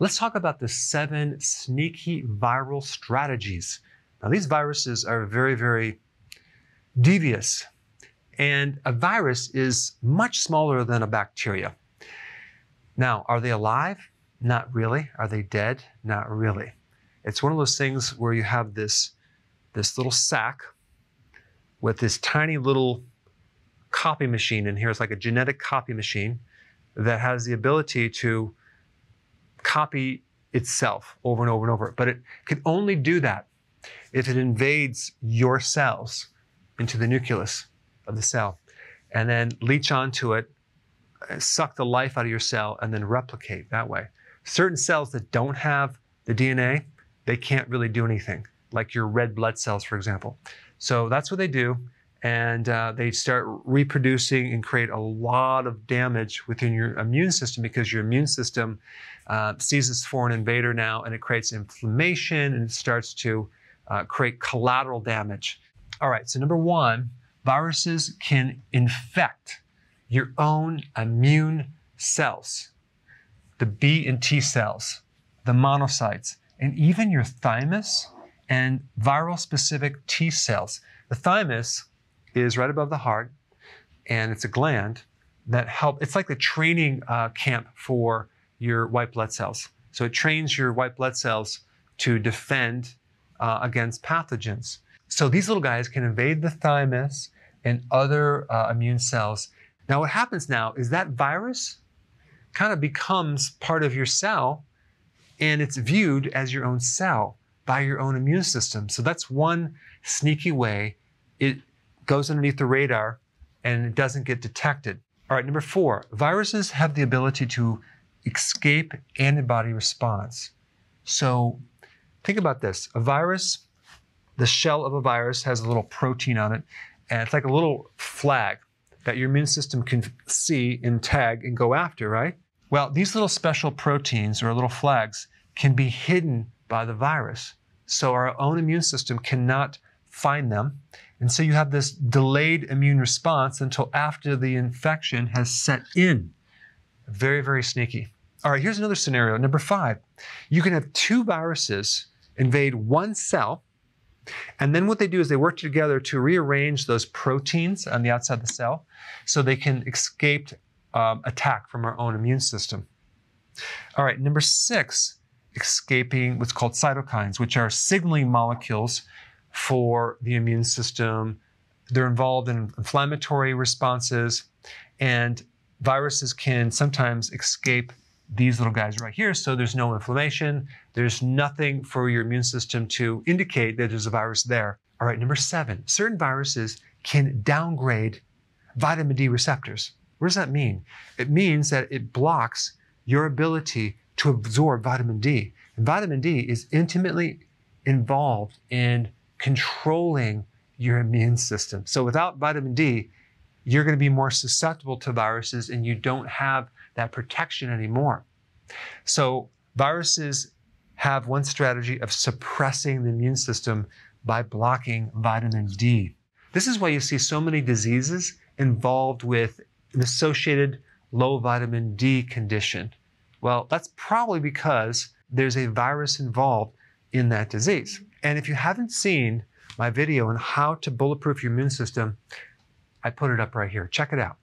Let's talk about the seven sneaky viral strategies. Now, these viruses are very, very devious. And a virus is much smaller than a bacteria. Now, are they alive? Not really. Are they dead? Not really. It's one of those things where you have this, this little sac with this tiny little copy machine in here. It's like a genetic copy machine that has the ability to copy itself over and over and over. But it can only do that if it invades your cells into the nucleus of the cell and then leech onto it, suck the life out of your cell, and then replicate that way. Certain cells that don't have the DNA, they can't really do anything, like your red blood cells, for example. So that's what they do. And uh, they start reproducing and create a lot of damage within your immune system because your immune system uh, sees this foreign invader now and it creates inflammation and it starts to uh, create collateral damage. All right, so number one, viruses can infect your own immune cells, the B and T cells, the monocytes, and even your thymus and viral specific T cells. The thymus is right above the heart, and it's a gland that help. It's like the training uh, camp for your white blood cells. So it trains your white blood cells to defend uh, against pathogens. So these little guys can invade the thymus and other uh, immune cells. Now, what happens now is that virus kind of becomes part of your cell and it's viewed as your own cell by your own immune system. So that's one sneaky way it goes underneath the radar and it doesn't get detected. All right, number four, viruses have the ability to escape antibody response. So think about this a virus, the shell of a virus has a little protein on it, and it's like a little flag that your immune system can see and tag and go after, right? Well, these little special proteins or little flags can be hidden by the virus. So our own immune system cannot find them. And so you have this delayed immune response until after the infection has set in. Very, very sneaky. All right, here's another scenario. Number five, you can have two viruses invade one cell. And then what they do is they work together to rearrange those proteins on the outside of the cell so they can escape um, attack from our own immune system. All right, number six, escaping what's called cytokines, which are signaling molecules for the immune system. They're involved in inflammatory responses, and viruses can sometimes escape these little guys right here. So there's no inflammation. There's nothing for your immune system to indicate that there's a virus there. All right, number seven, certain viruses can downgrade vitamin D receptors. What does that mean? It means that it blocks your ability to absorb vitamin D. And vitamin D is intimately involved in controlling your immune system. So without vitamin D, you're going to be more susceptible to viruses and you don't have that protection anymore. So viruses have one strategy of suppressing the immune system by blocking vitamin D. This is why you see so many diseases involved with an associated low vitamin D condition. Well, that's probably because there's a virus involved in that disease. And if you haven't seen my video on how to bulletproof your immune system, I put it up right here. Check it out.